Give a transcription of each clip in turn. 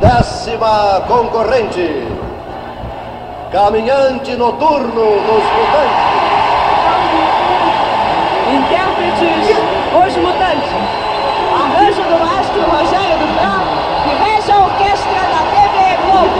Décima concorrente. Caminhante noturno dos mutantes. Intérpretes, os mutantes. Arranjo do Mastro Rogério do Prado e veja a orquestra da TV Globo.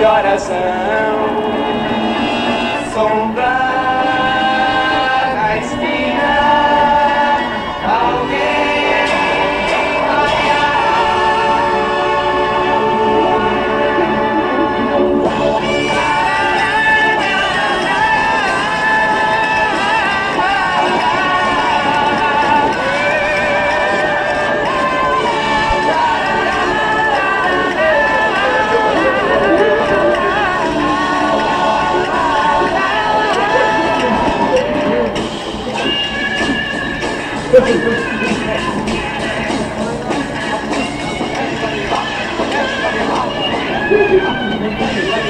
coração. Sombra. Thank you.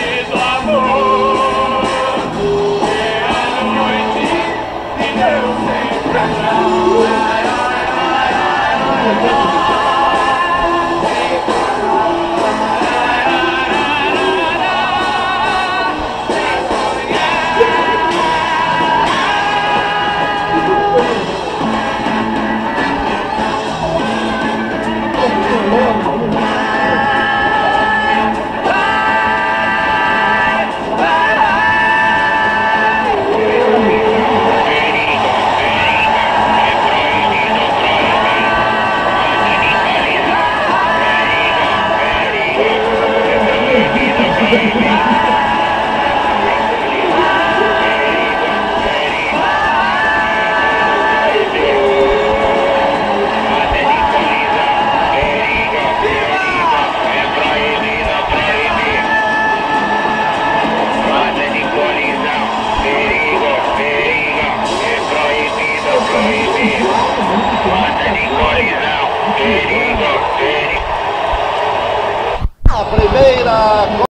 A primeira